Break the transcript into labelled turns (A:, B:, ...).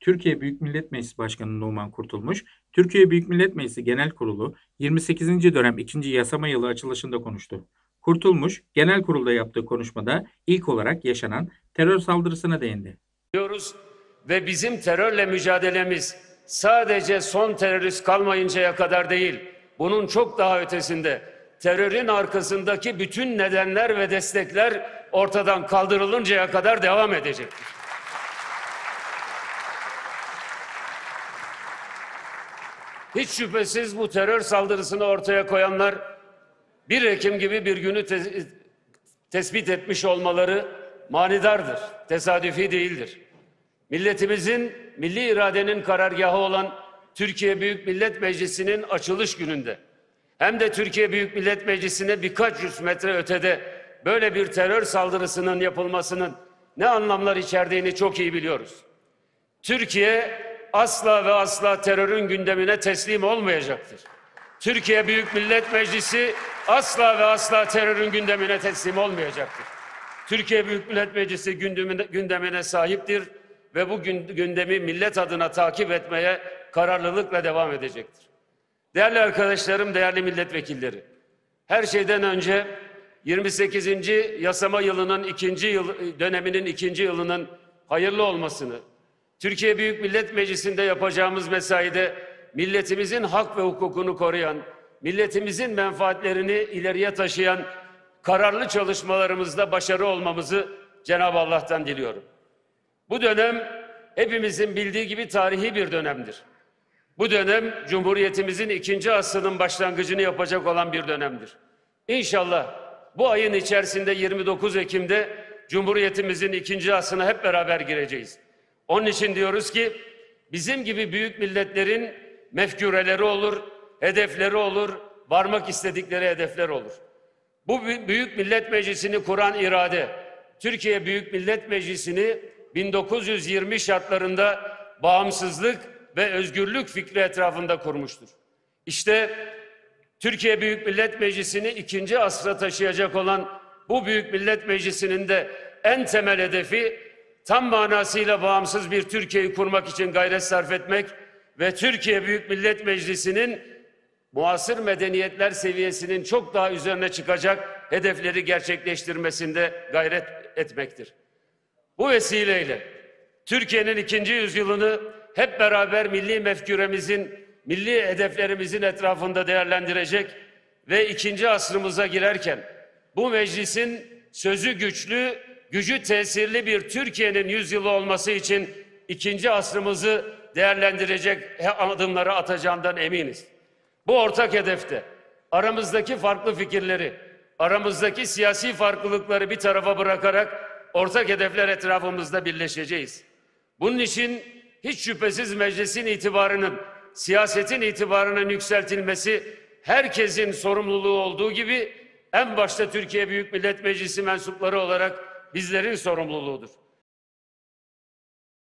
A: Türkiye Büyük Millet Meclisi Başkanı Numan Kurtulmuş, Türkiye Büyük Millet Meclisi Genel Kurulu 28. dönem 2. yasama yılı açılışında konuştu. Kurtulmuş, genel kurulda yaptığı konuşmada ilk olarak yaşanan terör saldırısına değindi.
B: diyoruz ve bizim terörle mücadelemiz sadece son terörist kalmayıncaya kadar değil, bunun çok daha ötesinde terörün arkasındaki bütün nedenler ve destekler ortadan kaldırılıncaya kadar devam edecektir. Hiç şüphesiz bu terör saldırısını ortaya koyanlar 1 Ekim gibi bir günü te- tespit etmiş olmaları manidardır, tesadüfi değildir. Milletimizin milli iradenin karargahı olan Türkiye Büyük Millet Meclisi'nin açılış gününde hem de Türkiye Büyük Millet Meclisi'ne birkaç yüz metre ötede böyle bir terör saldırısının yapılmasının ne anlamlar içerdiğini çok iyi biliyoruz. Türkiye asla ve asla terörün gündemine teslim olmayacaktır. Türkiye Büyük Millet Meclisi asla ve asla terörün gündemine teslim olmayacaktır. Türkiye Büyük Millet Meclisi gündemine, gündemine sahiptir ve bu gün- gündemi millet adına takip etmeye kararlılıkla devam edecektir. Değerli arkadaşlarım, değerli milletvekilleri, her şeyden önce 28. yasama yılının ikinci yıl, döneminin ikinci yılının hayırlı olmasını, Türkiye Büyük Millet Meclisi'nde yapacağımız mesaide milletimizin hak ve hukukunu koruyan, milletimizin menfaatlerini ileriye taşıyan kararlı çalışmalarımızda başarı olmamızı Cenab-ı Allah'tan diliyorum. Bu dönem hepimizin bildiği gibi tarihi bir dönemdir. Bu dönem Cumhuriyetimizin ikinci asrının başlangıcını yapacak olan bir dönemdir. İnşallah bu ayın içerisinde 29 Ekim'de Cumhuriyetimizin ikinci asrına hep beraber gireceğiz. Onun için diyoruz ki bizim gibi büyük milletlerin mefküreleri olur, hedefleri olur, varmak istedikleri hedefler olur. Bu bü- Büyük Millet Meclisi'ni kuran irade, Türkiye Büyük Millet Meclisi'ni 1920 şartlarında bağımsızlık ve özgürlük fikri etrafında kurmuştur. İşte Türkiye Büyük Millet Meclisi'ni ikinci asra taşıyacak olan bu Büyük Millet Meclisi'nin de en temel hedefi tam manasıyla bağımsız bir Türkiye'yi kurmak için gayret sarf etmek ve Türkiye Büyük Millet Meclisi'nin muasır medeniyetler seviyesinin çok daha üzerine çıkacak hedefleri gerçekleştirmesinde gayret etmektir. Bu vesileyle Türkiye'nin ikinci yüzyılını hep beraber milli mefküremizin, milli hedeflerimizin etrafında değerlendirecek ve ikinci asrımıza girerken bu meclisin sözü güçlü, gücü tesirli bir Türkiye'nin yüzyılı olması için ikinci asrımızı değerlendirecek adımları atacağından eminiz. Bu ortak hedefte aramızdaki farklı fikirleri, aramızdaki siyasi farklılıkları bir tarafa bırakarak ortak hedefler etrafımızda birleşeceğiz. Bunun için hiç şüphesiz meclisin itibarının, siyasetin itibarının yükseltilmesi herkesin sorumluluğu olduğu gibi en başta Türkiye Büyük Millet Meclisi mensupları olarak bizlerin sorumluluğudur.